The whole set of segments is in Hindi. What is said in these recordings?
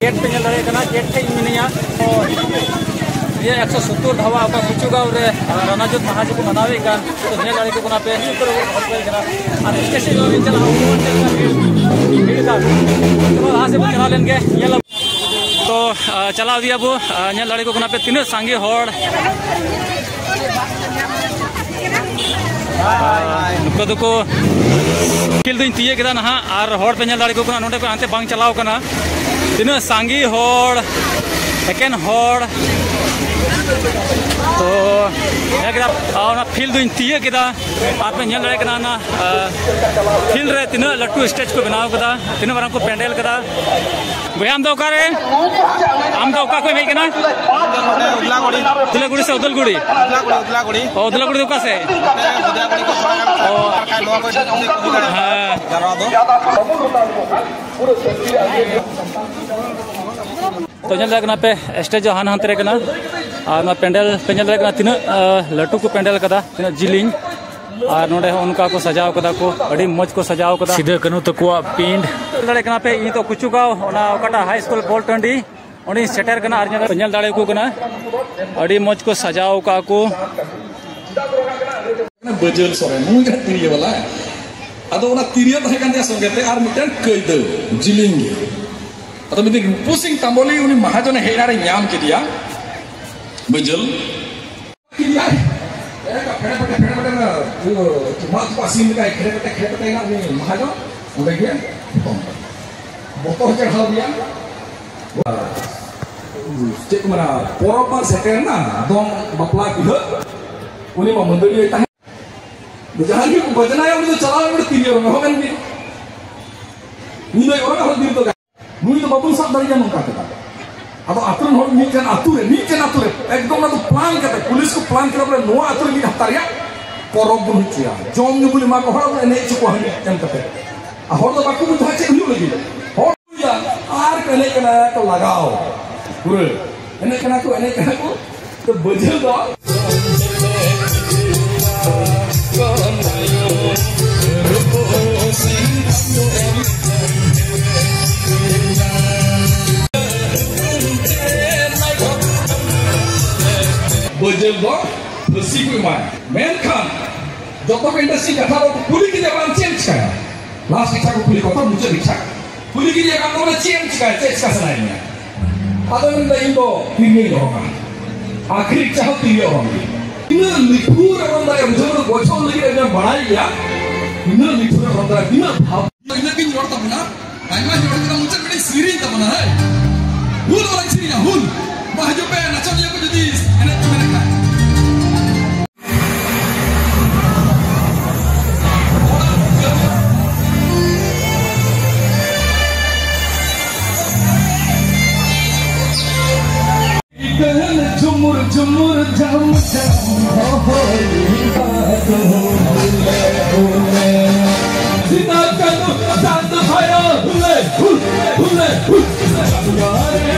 रहे कना गेट पे मिनिया और ये एक सौ सत्तर धावा आपका कुचु गाँव रे रानाजुत महाजी को मनावे का तो गाड़ी को कोना पे और स्टेशन में चला का। तो वहाँ से चला लेंगे, ये तो चला दिया वो लड़े को कोना पे तीन सांगे होड़। नुको दुको तीये ना और होड़ पे लड़े को कोना नोटे पे आते बांग कना तीन सांगी होड़, एकेन होड़। तो फ़ील्ड तीये केदा आप ñel rek na na field रे तीन स्टेज को बनाव कदा तीन बार को पेंडल कदा भैया, हम तो ओकारे हम तो ओका कोई भाई केना उदलागुड़ी से उदलगुड़ी। उदलागुड़ी ओ से? हाँ। तो पे स्टेज हान हान रे और पेंडल पे तीन लट्टू को पेंडल कदा तीन जिलिंग और नोडे उनका को सजाव कदा को अड़ी मौज को सजाव कदा सीधे कनु तकुआ पिंड कना पे ई तो कुचु गाव ओकाटा हाई स्कूल बोल टंडी उनी सेटर दाड़े को कना अड़ी मौज को सजाव का को बजल सोरे मुई का तिरिया वाला अदो ओना तिरिया तहे kan dia songete ar miten atau bintik pusing tamboli ini mahajone heinare nyam kiti ya bejel. Jangan lupa, jangan lupa, jangan lupa, jangan orang ini kan aturan, ini kan aturan. Ekdom itu plan kata, polis ko plan kira boleh nuah aturan ini hatar ya. Korok pun cia. Jom ni boleh mak orang orang ini cukup hari Majengo, Persikuma, Mankind. Jotok industri kataro kuli kita akan change kaya. Last kita aku kuli kota muncul kita. Kuli kita akan mulai change kaya, change kaya senangnya. Ada yang dah indo tinggi orang. Akhir cahaya tinggi orang. Ini likur orang dah yang jauh bocor lagi yang berai ya. Ini likur orang dah ini bab. Ini kini orang tak benar. Lain macam orang kita muncul ini siri tak benar. Eh. Hul orang siri ya hul. Mahjubnya nacamnya aku jadi 왜?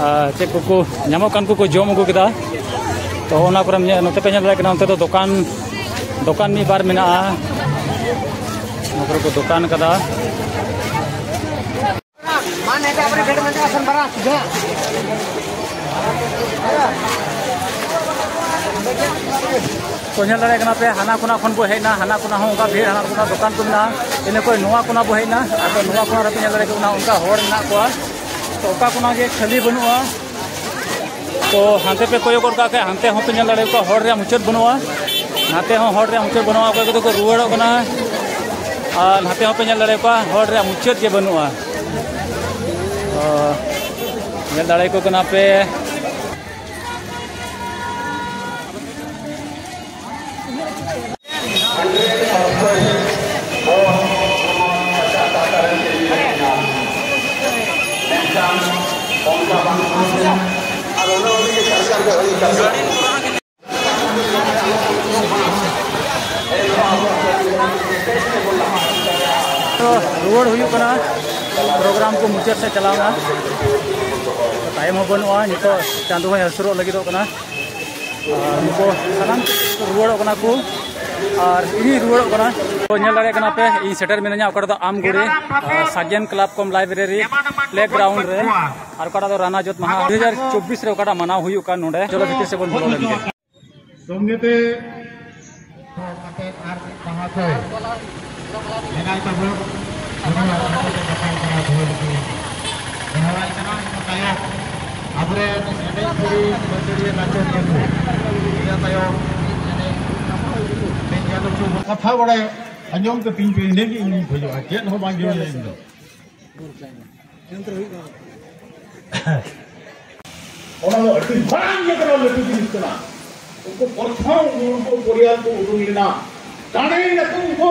चेक को ñamo kan को को जम को कदा तो ओना पर नोते पे nyel kena onte do dokan dokan mi bar mena नौकर को दुकान कदा मान है अपने डेढ़ घंटे आसन भरा सीधा तो nyel dare kena pe hana kuna khon bo heina hana kuna ho onka bhir hana kuna दुकान को ना इन कोई नोआ kuna bo heina ato नोआ kuna रे तो बनुआ तो हांते पे कोई और का हाते हम पे नल को हर रे मुचत बनुआ नाते हम हर रे मुचत बनुआ को कना और नाते हम पे नल को हर ge बनुआ nyel dare को पे तो रुआड़ हुई कना प्रोग्राम को मुचाद से चलावना तो टाइम हो बनुआ नितो चांदो हो हसुरो लगिदो कना नुको सानाम रुआड़ कना को और रुआड़ा तो दाड़ा पे सेटर मिना आमगुड़ी सागन club cum library playground और और तो राना जोत महा। दो हज़ार चौबीस माना नोड़े। चलो भीतर से बोल ᱧᱮᱞ ᱦᱚᱪᱚ ᱠᱟᱛᱷᱟ ᱵᱟᱲᱟᱭ ᱟᱸᱡᱚᱢ ᱠᱟᱛᱤᱧ ᱯᱮ ᱤᱱᱟᱹᱜᱮ ᱤᱧᱤᱧ ᱠᱷᱚᱡᱚᱜᱼᱟ ᱪᱮᱫ ᱦᱚᱸ ᱵᱟᱝ ᱡᱚᱢ ᱤᱧ ᱫᱚ ᱚᱱᱟ ᱫᱚ ᱟᱹᱰᱤ ᱢᱟᱨᱟᱝ ᱜᱮ ᱠᱟᱱᱟ ᱞᱟᱹᱴᱩ ᱡᱤᱱᱤᱥ ᱠᱟᱱᱟ उनको प्रथम उनको परिवार को उडुंग लेना टाणे ना तुमको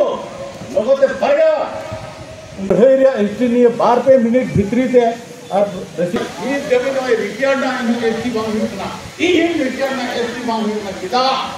लगते फाया हेरिया एसटी बार पे मिनट भितरी ते और ये जब ना रिटायर ना एसटी बांग हुई ना ये रिटायर ना एसटी बांग हुई ना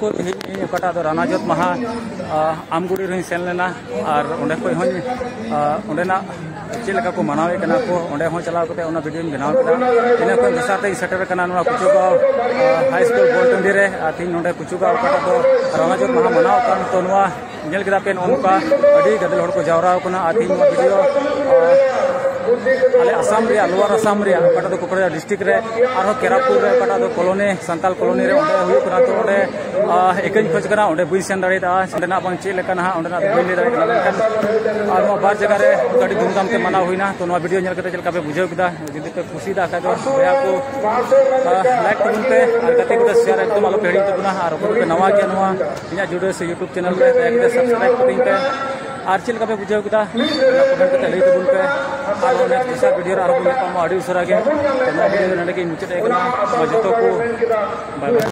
को इन अकाटा दो रानाजोत महा आमगुड़ी रही सेन लेना और ओंडे को हन ओंडेना चेद लेका को मनावे कना को ओंडे हो चलाव कते ओना वीडियो बनाव कदा इन को दसाते सेटर कना नोना कुचुगाव हाई स्कूल बोलटंडी रे तीन नोंडे कुचुगाव अकाटा दो रानाजोत महा मनाव कान तो नोआ नेल केदा पे नोनका अडी गदल हड़ को जावराव कना आ तीन वीडियो आसाम लोअर आसाम रे अकाटा दो कुकड़ा डिस्ट्रिक्ट रे आरो केरापुर कॉलोनी, संताल कॉलोनी रे ओंडे हुई कना तो ओंडे एकज खोज कना ओंडे बुई सेन दाड़े दा ओंडेना बांग चे लेका ना ओंडेना बुई ले दाड़े कना। मेनखान आर नो बार जगह गाड़ी धूमधाम ते मना हुईना तो नो वीडियो नेल कते चलका पे खुशी दा का लाइक तुम पे और कते को शेयर एकदम आलो पेड़ी तबना और ओको पे नवा जुड़े से YouTube चैनल रे एक पे और चल का बुझाव किदा कमेंट लई तबुन पे और नेक्स्ट दिशा वीडियो रे आरो बुन पामा अडी उसरा के